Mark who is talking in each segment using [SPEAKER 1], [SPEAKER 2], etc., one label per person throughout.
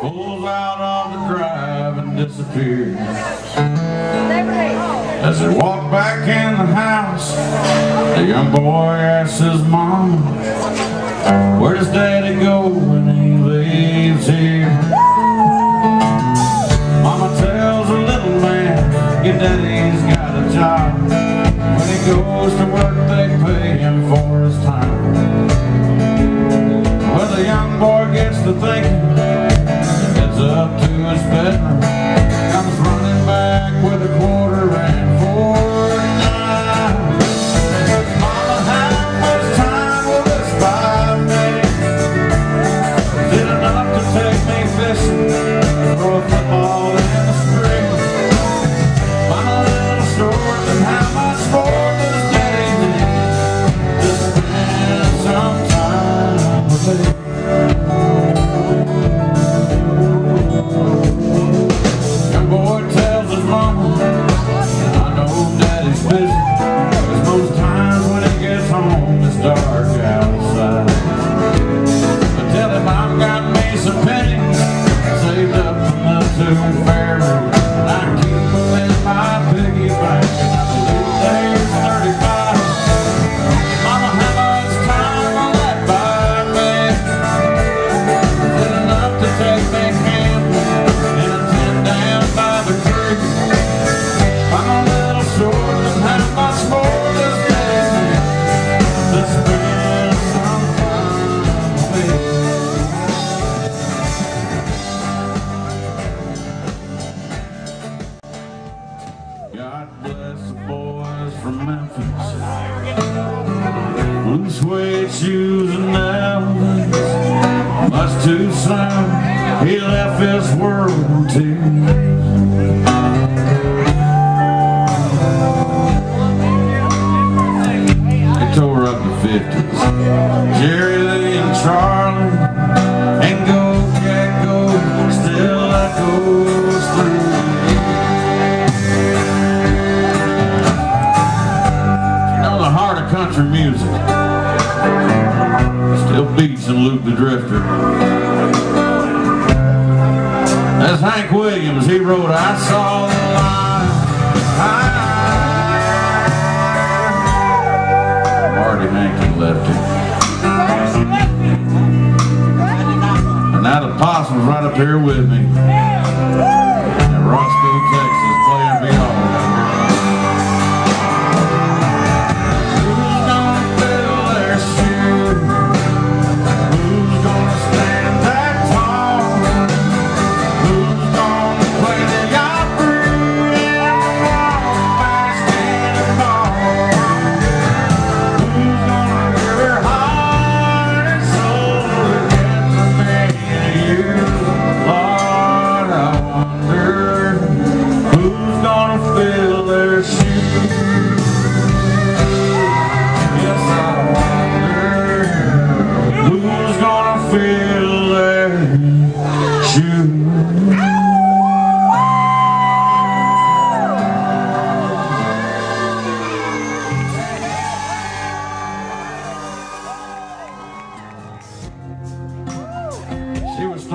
[SPEAKER 1] pulls out on the drive and disappears. As they walk back in the house, the young boy asks his mom, where does daddy go when he leaves here? Mama tells the little man, your daddy's got a job. When he goes to work, they pay him for his time. Well, the young boy gets to thinking, his bedroom comes running back with a quarter and God bless the boys from Memphis. Blue suede shoes and albums, much too soon. He left this world too. country music. Still beats and Luke the Drifter. That's Hank Williams. He wrote, I saw the light. Marty Hankin left him, And now the possum's right up here with me. In Roscoe, Texas.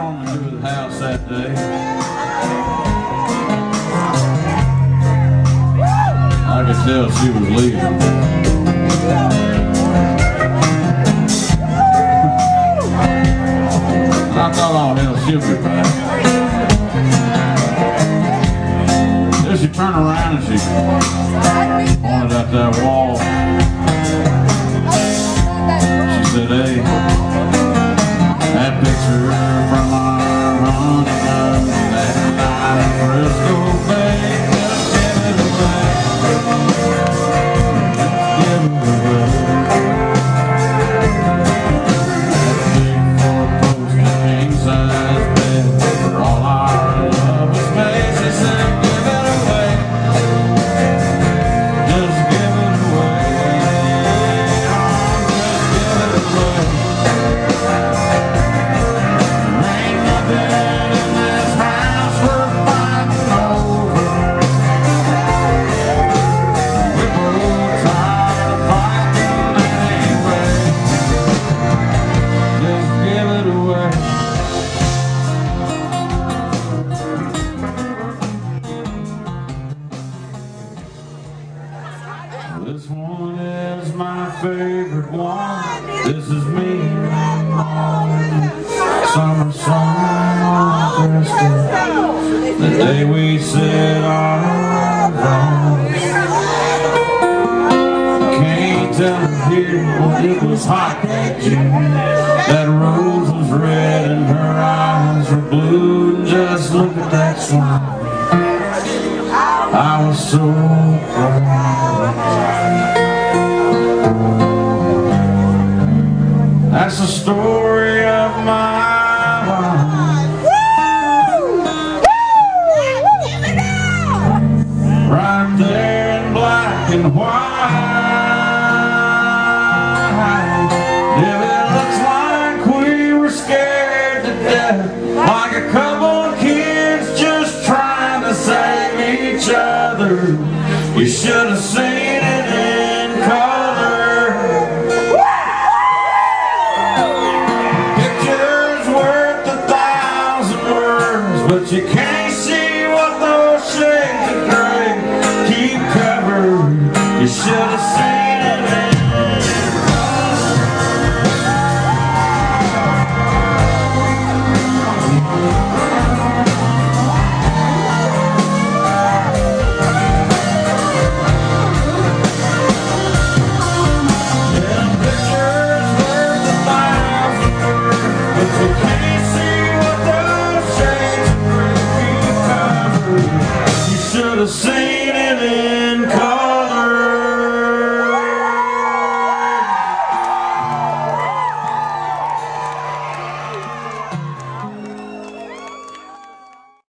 [SPEAKER 1] the house that day. I could tell she was leaving. Orchestra. The day we said our wrongs. Can't here, but it was hot that June. That rose was red and her eyes were blue. And just look at that smile. I was so proud. Like a couple of kids just trying to save each other, you should have seen it in color. Picture's worth a thousand words, but you can't see what those shades of gray keep covered. You should have seen the same.